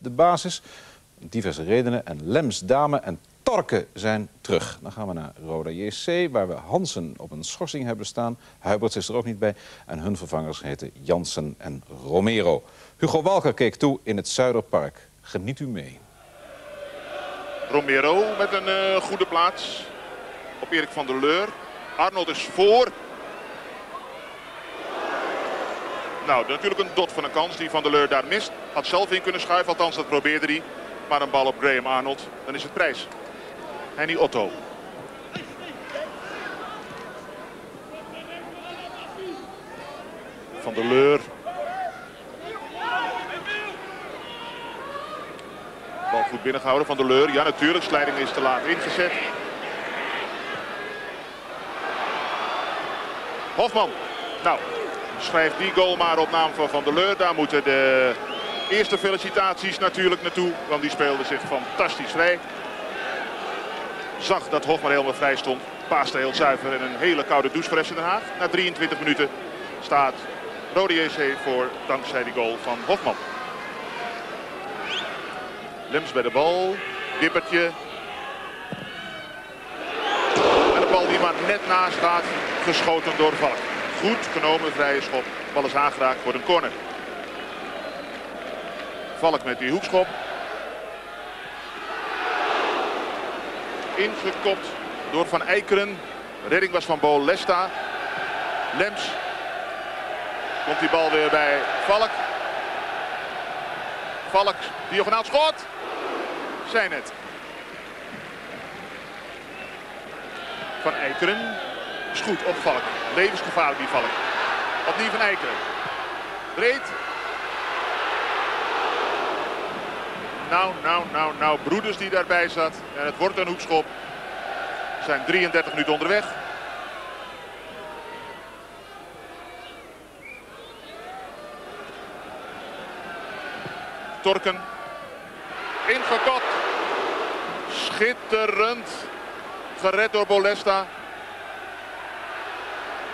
de basis. Diverse redenen. En Lems Dame en Torken zijn terug. Dan gaan we naar Roda JC, waar we Hansen op een schorsing hebben staan. Huiberts is er ook niet bij. En hun vervangers heten Jansen en Romero. Hugo Walker keek toe in het Zuiderpark. Geniet u mee. Romero met een uh, goede plaats op Erik van der Leur. Arnold is voor. Nou, natuurlijk een dot van een kans die Van der Leur daar mist. Had zelf in kunnen schuiven, althans dat probeerde hij. Maar een bal op Graham Arnold, dan is het prijs. Henny Otto. Van der Leur. Bal goed binnengehouden van der Leur. Ja, natuurlijk. Slijding is te laat ingezet. Hofman. Nou, schrijft die goal maar op naam van Van der Leur. Daar moeten de eerste felicitaties natuurlijk naartoe. Want die speelde zich fantastisch vrij. Zag dat Hofman helemaal vrij stond. Paaste heel zuiver en een hele koude douche voor Haag. Na 23 minuten staat Rode JC voor dankzij die goal van Hofman. Lems bij de bal. Dippertje. En de bal die maar net naast gaat. Geschoten door Valk. Goed genomen vrije schop. Bal is aangeraakt voor een corner. Valk met die hoekschop. Ingekopt door Van Eikeren. redding was van Bo Lesta. Lems. Komt die bal weer bij Valk. Valk, diagonaal schot zijn het. Van Eikeren is goed op Valk. Levensgevaarlijk die Valk. Opnieuw van Eikeren. Breed. Nou, nou, nou, nou. Broeders die daarbij zat. En het wordt een hoekschop. We zijn 33 minuten onderweg. Torken. Ingekopt. Schitterend. Gered door Bolesta.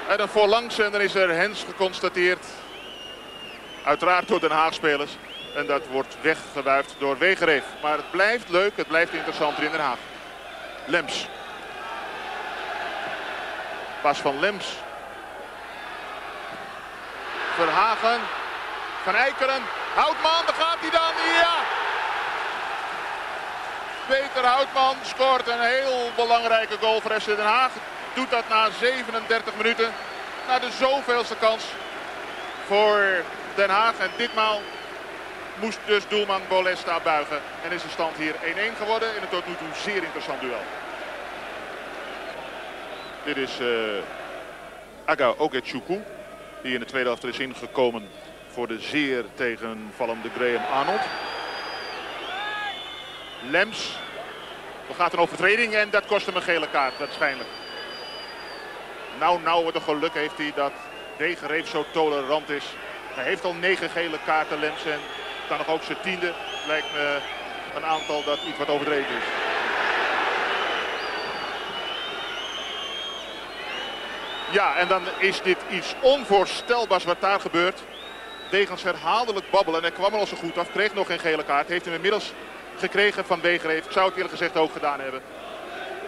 En een voorlangs en dan is er Hens geconstateerd. Uiteraard door Den Haag spelers. En dat wordt weggewuifd door Wegereef. Maar het blijft leuk, het blijft interessant in Den Haag. Lems. Pas van Lems. Verhagen. Van Eikeren. Houtman, daar gaat hij dan. Ja! Peter Houtman scoort een heel belangrijke goal voor FC Den Haag. Doet dat na 37 minuten. Na de zoveelste kans voor Den Haag. En ditmaal moest dus doelman Bolesta buigen. En is de stand hier 1-1 geworden in een tot nu toe zeer interessant duel. Dit is uh, Aga Ogechukwu. Die in de tweede helft is ingekomen voor de zeer tegenvallende Graham Arnold. Lems. Er gaat een overtreding en dat kost hem een gele kaart waarschijnlijk. Nou, nou wat een geluk heeft hij dat Degereef zo tolerant is. Hij heeft al negen gele kaarten Lems en dan nog ook zijn tiende. Lijkt me een aantal dat iets wat overdreven is. Ja, en dan is dit iets onvoorstelbaars wat daar gebeurt. Degens herhaaldelijk babbelen en hij kwam er al zo goed af. Kreeg nog geen gele kaart. Heeft hem inmiddels gekregen van Wegereef. Ik zou het eerlijk gezegd ook gedaan hebben.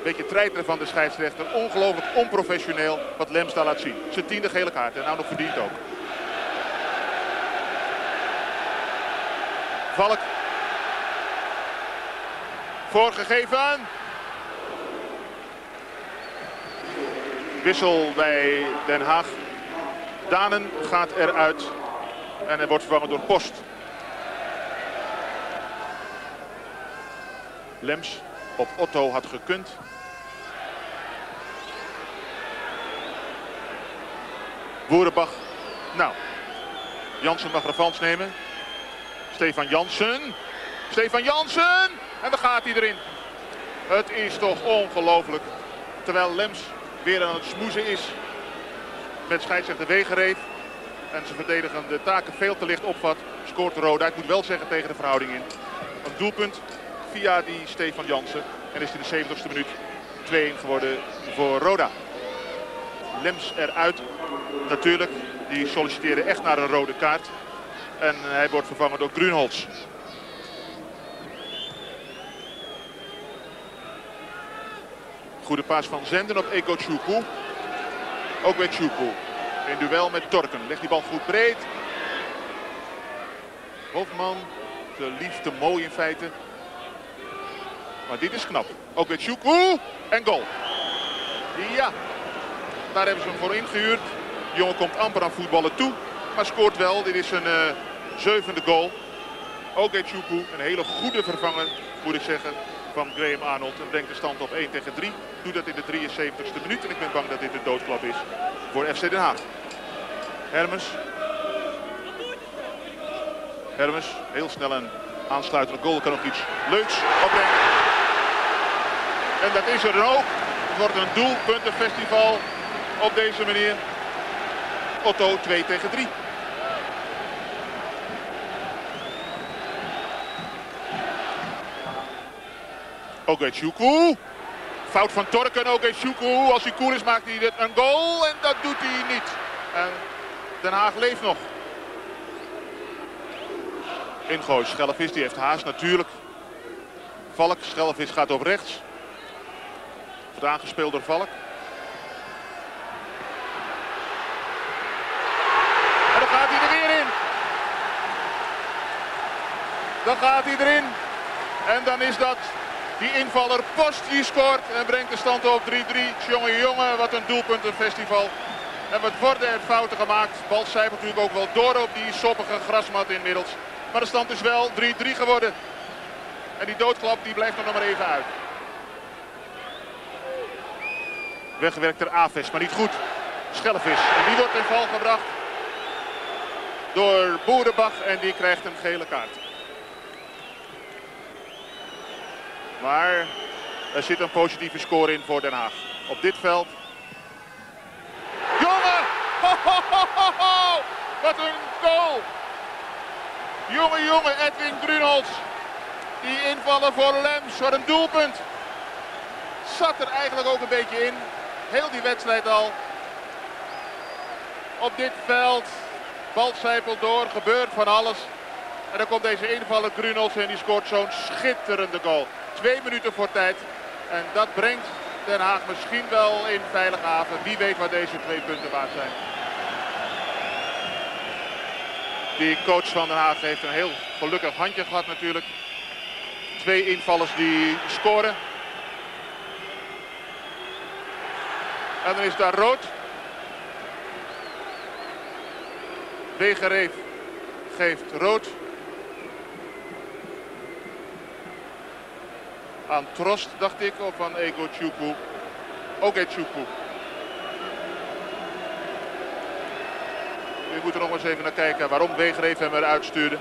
Beetje treiteren van de scheidsrechter. Ongelooflijk onprofessioneel wat Lems laat zien. Zijn tiende gele kaart en nou nog verdient ook. Valk. Voorgegeven. Wissel bij Den Haag. Danen gaat eruit. En hij wordt vervangen door Post. Lems op Otto had gekund. Boerenbach. Nou, Jansen mag revanche nemen. Stefan Jansen. Stefan Jansen. En dan gaat hij erin. Het is toch ongelooflijk. Terwijl Lems weer aan het smoezen is. Met scheidsrechter Wegereef. En zijn verdedigende taken veel te licht opvat. Scoort Roda. Ik moet wel zeggen tegen de verhouding in. Een doelpunt via die Stefan Jansen. En is het in de 70ste minuut 2-1 geworden voor Roda. Lems eruit. Natuurlijk, die solliciteerde echt naar een rode kaart. En hij wordt vervangen door Grunholz. Goede paas van Zenden op Eko Chuku. Ook weer Chuku. In duel met Torken. Legt die bal goed breed. Hofman, de liefde mooi in feite. Maar dit is knap. Ook weer Choukou. En goal. Ja. Daar hebben ze hem voor ingehuurd. De jongen komt amper aan voetballen toe. Maar scoort wel. Dit is een uh, zevende goal. Ook Choukou. Een hele goede vervanger moet ik zeggen van Graham Arnold. En brengt de stand op 1 tegen 3. Doet dat in de 73ste minuut. En ik ben bang dat dit de doodklap is voor FC Den Haag. Hermes. Hermes, heel snel een aansluitende goal. Kan ook iets leuks opbrengen. En dat is er ook. Het wordt een doelpuntenfestival op deze manier. Otto 2 tegen 3. Ogechukwu. Fout van Torken, Ogechukwu. Als hij koel is maakt hij een goal en dat doet hij niet. En Den Haag leeft nog. Ingooi, Schellevis, die heeft haast natuurlijk. Valk, Schellevis gaat op rechts. Aangespeeld door Valk. En dan gaat hij er weer in. Dan gaat hij erin. En dan is dat die invaller Post die scoort en brengt de stand op 3-3. Jongen, jongen, wat een doelpuntenfestival. En wat worden er fouten gemaakt. Bal cijfert natuurlijk ook wel door op die soppige grasmat inmiddels. Maar de stand is wel 3-3 geworden. En die doodklap die blijft nog maar even uit. Weggewerkt ter Aves, maar niet goed. Schellevis. En die wordt in val gebracht door Boerenbach en die krijgt een gele kaart. Maar er zit een positieve score in voor Den Haag. Op dit veld. Jongen! Wat een goal! Jonge, jonge Edwin Grunholz. Die invallen voor Lems. Wat een doelpunt. Zat er eigenlijk ook een beetje in. Heel die wedstrijd al. Op dit veld. Bal door. Gebeurt van alles. En dan komt deze invaller Grunholz en die scoort zo'n schitterende goal. Twee minuten voor tijd. En dat brengt Den Haag misschien wel in veilige haven. Wie weet waar deze twee punten waard zijn. Die coach van Den Haag heeft een heel gelukkig handje gehad natuurlijk. Twee invallers die scoren. En dan is daar rood. Wegereef geeft rood. aan Trost, dacht ik, of aan Ego Chukwu. Ook Chukwu. We moeten nog eens even naar kijken waarom Wegereef hem eruit stuurde.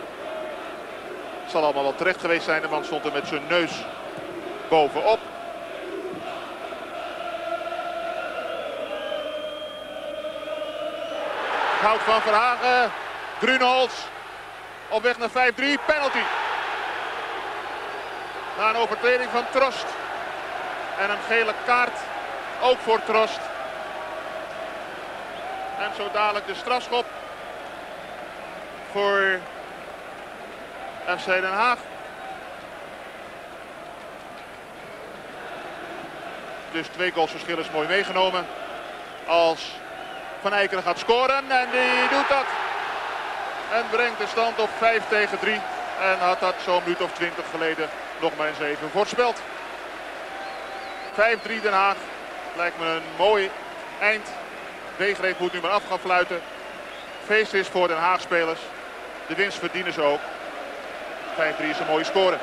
Het zal allemaal wel terecht geweest zijn. De man stond er met zijn neus bovenop. Hout van Verhagen. Grunholz. Op weg naar 5-3. Penalty. Na een overtreding van Trost. En een gele kaart ook voor Trost. En zo dadelijk de strafschop voor FC Den Haag. Dus twee goals verschil is mooi meegenomen. Als Van Eikeren gaat scoren en die doet dat. En brengt de stand op 5 tegen 3. En had dat zo'n minuut of 20 geleden nog maar eens even voorspeld. 5-3 Den Haag. Lijkt me een mooi eind. Weegreep moet nu maar af gaan fluiten. Feest is voor Den Haag spelers. De winst verdienen ze ook. 5-3 is een mooie score.